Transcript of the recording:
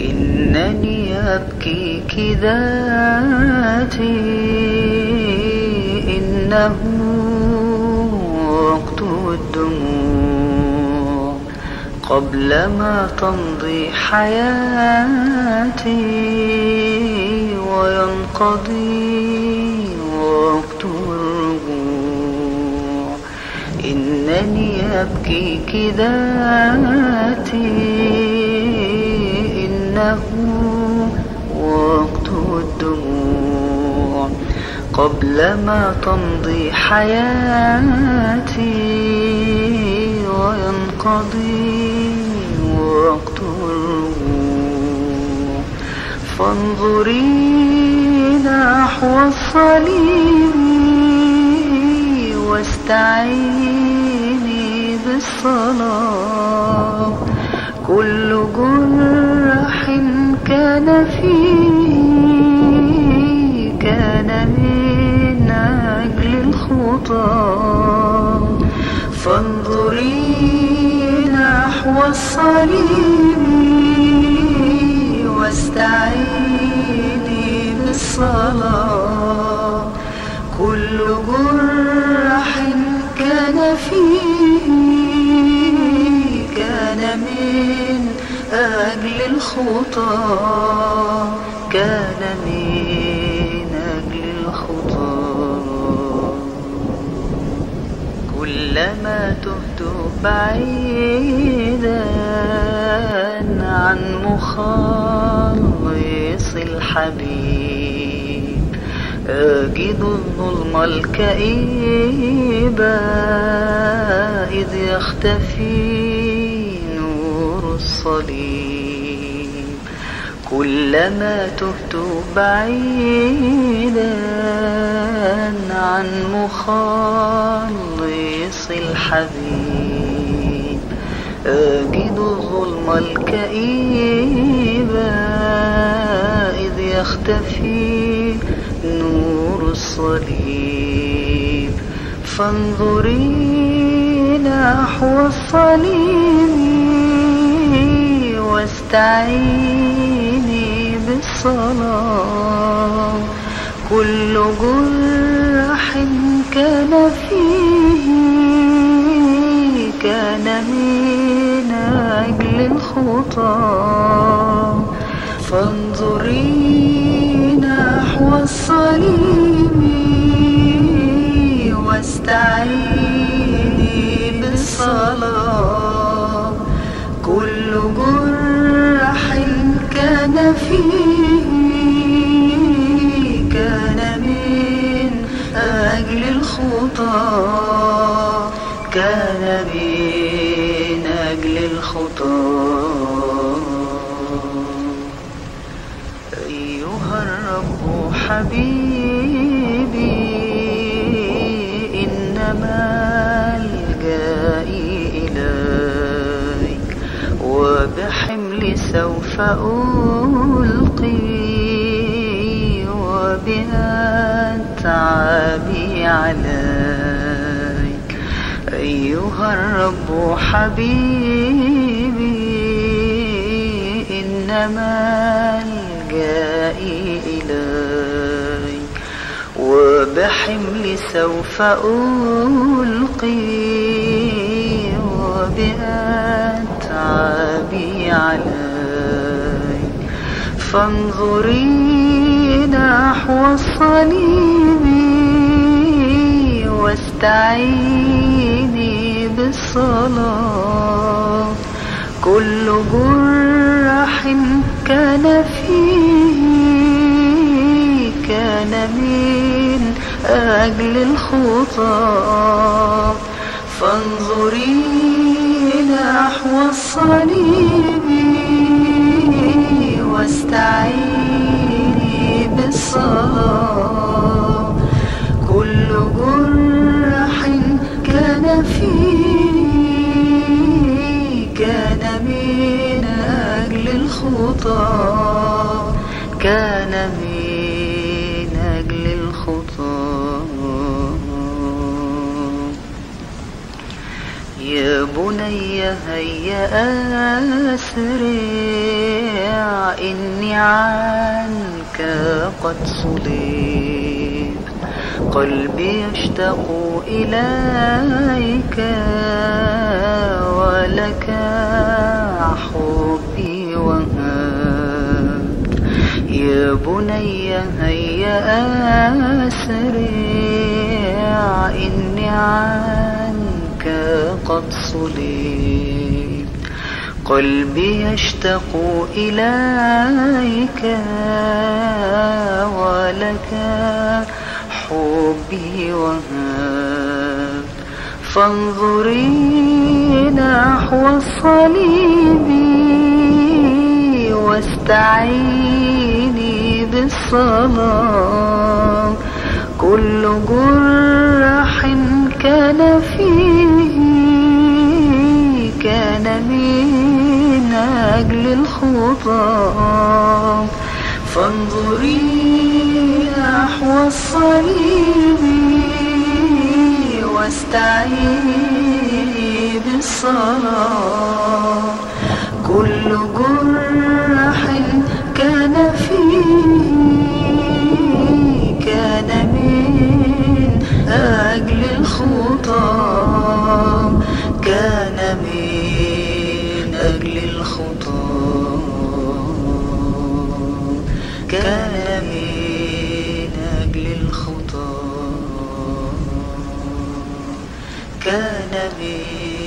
إنني أبكيك ذاتي إنه وقت الدموع قبل ما تمضي حياتي وينقضي وقت الرجوع. إنني أبكيك ذاتي إنه وقت الدموع قبل ما تمضي حياتي وينقضي وقت الرجوع فانظري نحو الصليب واستعيني بالصلاة. كل جرح كان فيه كان من أجل الخطى. فانظري نحو الصليب واستعيني بالصلاة. كل جرح أجل الخطى كان من أجل الخطى. كلما تهت بعيدا عن مخلص الحبيب أجد الظلم الكئيب إذ يختفي الصليب كلما تهت بعيدا عن مخلص الحبيب أجد الظلم الكئيب إذ يختفي نور الصليب. فانظري نحو الصليب. واستعيني بالصلاة. كل جرح كان فيه كان من أجل الخطى فانظري نحو الصليب واستعيني بالصلاة. كان من أجل الخطى كان من أجل الخطى. أيها الرب حبيبي سوف ألقي وبأتعابي عليك. أيها الرب حبيبي إنما الجائي إليك. وبحمل سوف ألقي وبأتعابي عليك. فانظري نحو الصليب واستعيني بالصلاة. كل جرح كان فيه كان من أجل الخطى فانظري نحو الصليب واستعيني بالصلاة كل جرح كان فيه كان من أجل الخطى. كان من يا بني هيا أسرع إني عنك قد صليت قلبي يشتاق إليك ولك حبي وهاب. يا بني هيا أسرع إني عنك قد صليت قلبي يشتاق إليك ولك حبي وهاب فانظري نحو الصليب واستعيني بالصلاة. كل جرح كان فيه كان من أجل الخطى فانظري نحو الصليب واستعيني بالصلاة. كان من